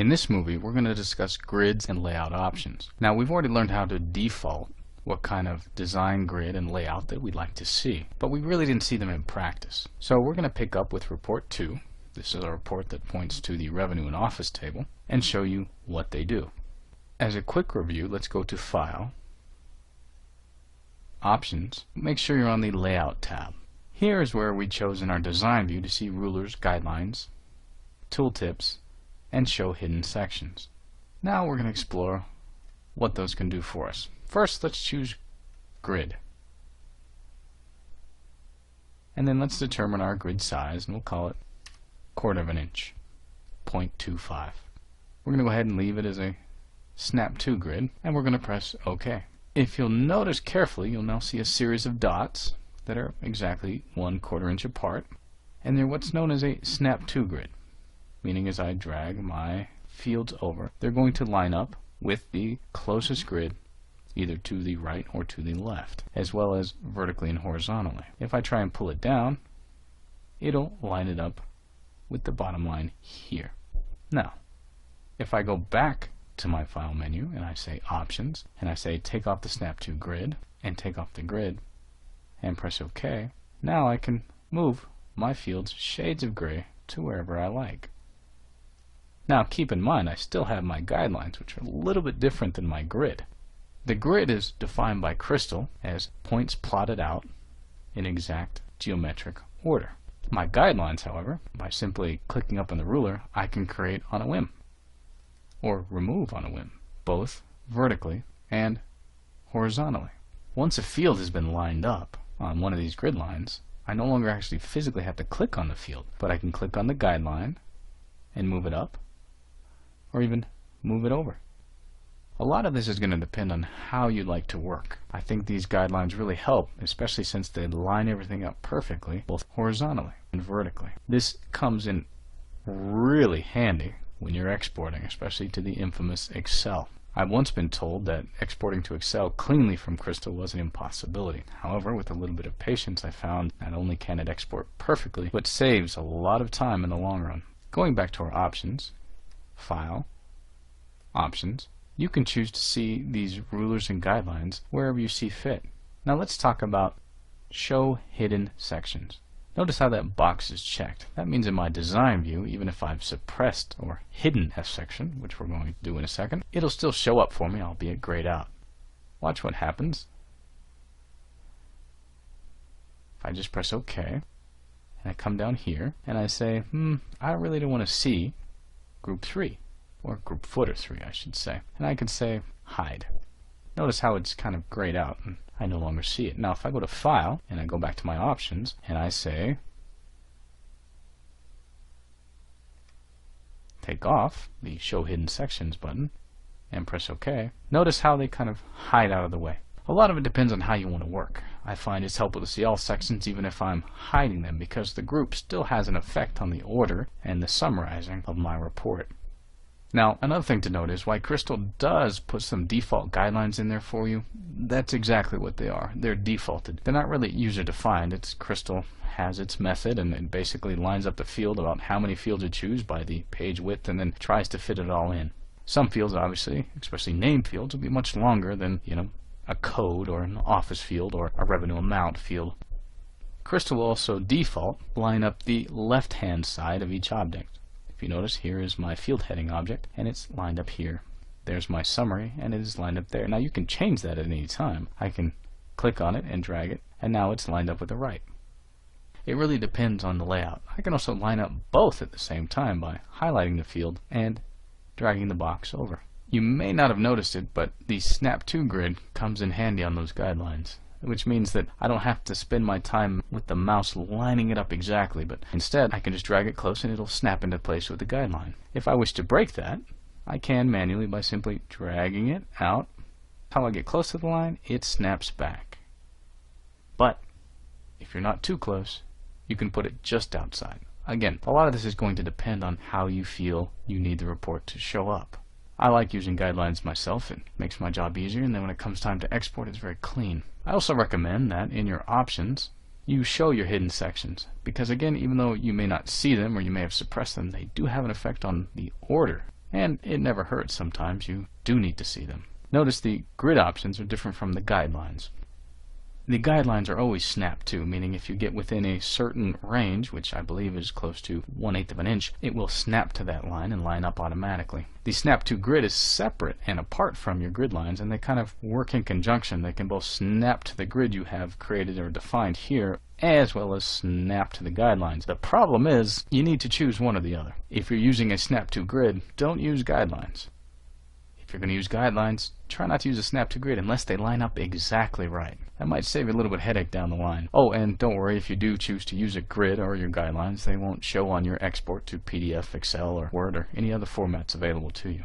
In this movie, we're going to discuss grids and layout options. Now, we've already learned how to default what kind of design grid and layout that we'd like to see, but we really didn't see them in practice. So we're going to pick up with report 2. This is a report that points to the revenue and office table and show you what they do. As a quick review, let's go to File, Options. Make sure you're on the Layout tab. Here is where we chose in our design view to see rulers, guidelines, tooltips, and show hidden sections. Now we're going to explore what those can do for us. First, let's choose grid. And then let's determine our grid size, and we'll call it quarter of an inch, 0.25. We're going to go ahead and leave it as a snap to grid, and we're going to press OK. If you'll notice carefully, you'll now see a series of dots that are exactly one quarter inch apart, and they're what's known as a snap to grid meaning as I drag my fields over, they're going to line up with the closest grid either to the right or to the left, as well as vertically and horizontally. If I try and pull it down, it'll line it up with the bottom line here. Now, if I go back to my file menu and I say options and I say take off the snap to grid and take off the grid and press OK, now I can move my fields shades of gray to wherever I like. Now keep in mind I still have my guidelines which are a little bit different than my grid. The grid is defined by Crystal as points plotted out in exact geometric order. My guidelines, however, by simply clicking up on the ruler, I can create on a whim or remove on a whim, both vertically and horizontally. Once a field has been lined up on one of these grid lines, I no longer actually physically have to click on the field, but I can click on the guideline and move it up or even move it over. A lot of this is going to depend on how you like to work. I think these guidelines really help, especially since they line everything up perfectly, both horizontally and vertically. This comes in really handy when you're exporting, especially to the infamous Excel. I've once been told that exporting to Excel cleanly from Crystal was an impossibility. However, with a little bit of patience, I found not only can it export perfectly, but saves a lot of time in the long run. Going back to our options, File, Options, you can choose to see these rulers and guidelines wherever you see fit. Now let's talk about Show Hidden Sections. Notice how that box is checked. That means in my design view, even if I've suppressed or hidden a section, which we're going to do in a second, it'll still show up for me, albeit grayed out. Watch what happens. If I just press OK, and I come down here, and I say, hmm, I really don't want to see group 3, or group footer 3 I should say. And I can say hide. Notice how it's kind of grayed out and I no longer see it. Now if I go to file and I go back to my options and I say take off the show hidden sections button and press OK, notice how they kind of hide out of the way. A lot of it depends on how you want to work. I find it's helpful to see all sections even if I'm hiding them because the group still has an effect on the order and the summarizing of my report. Now, another thing to note is why Crystal does put some default guidelines in there for you, that's exactly what they are. They're defaulted. They're not really user defined. It's Crystal has its method and it basically lines up the field about how many fields to choose by the page width and then tries to fit it all in. Some fields, obviously, especially name fields, will be much longer than, you know, a code or an office field or a revenue amount field. Crystal will also default line up the left-hand side of each object. If you notice, here is my field heading object, and it's lined up here. There's my summary, and it is lined up there. Now you can change that at any time. I can click on it and drag it, and now it's lined up with the right. It really depends on the layout. I can also line up both at the same time by highlighting the field and dragging the box over. You may not have noticed it, but the Snap to grid comes in handy on those guidelines, which means that I don't have to spend my time with the mouse lining it up exactly, but instead I can just drag it close and it'll snap into place with the guideline. If I wish to break that, I can manually by simply dragging it out. How I get close to the line, it snaps back. But if you're not too close, you can put it just outside. Again, a lot of this is going to depend on how you feel you need the report to show up. I like using guidelines myself. It makes my job easier, and then when it comes time to export, it's very clean. I also recommend that in your options, you show your hidden sections. Because again, even though you may not see them or you may have suppressed them, they do have an effect on the order And it never hurts sometimes, you do need to see them. Notice the grid options are different from the guidelines. The guidelines are always snap to, meaning if you get within a certain range, which I believe is close to one eighth of an inch, it will snap to that line and line up automatically. The snap to grid is separate and apart from your grid lines, and they kind of work in conjunction. They can both snap to the grid you have created or defined here, as well as snap to the guidelines. The problem is, you need to choose one or the other. If you're using a snap to grid, don't use guidelines. If you're going to use guidelines, try not to use a snap to grid unless they line up exactly right. That might save you a little bit of headache down the line. Oh, and don't worry if you do choose to use a grid or your guidelines, they won't show on your export to PDF, Excel, or Word, or any other formats available to you.